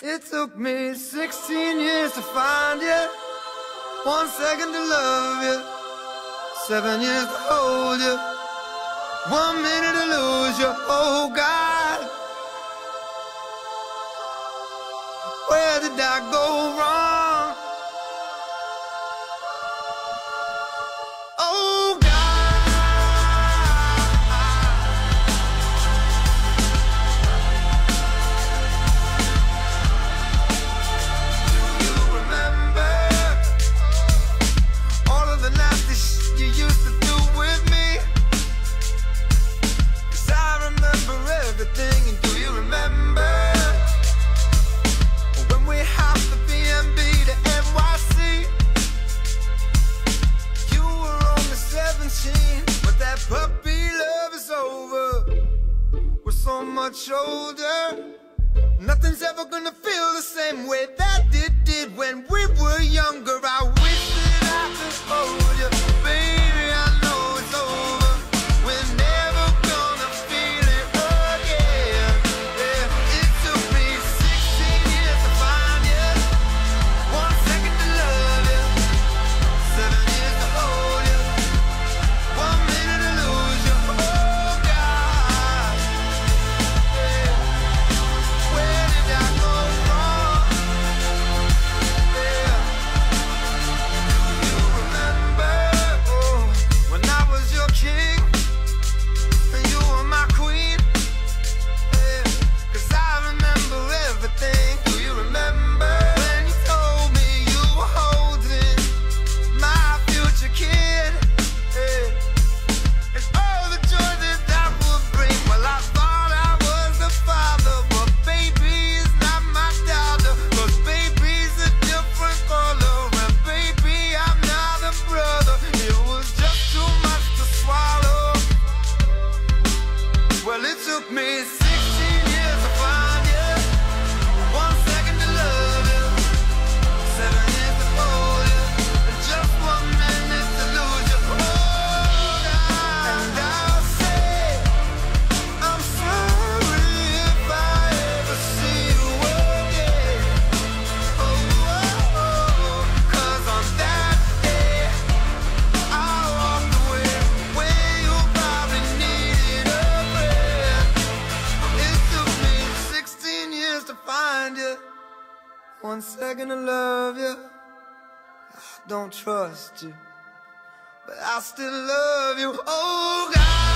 It took me 16 years to find you, one second to love you, seven years to hold you, one minute to lose you. Oh God, where did I go wrong? shoulder. Nothing's ever gonna feel the same way that find you. One second to love you. I don't trust you But I still love you. Oh God.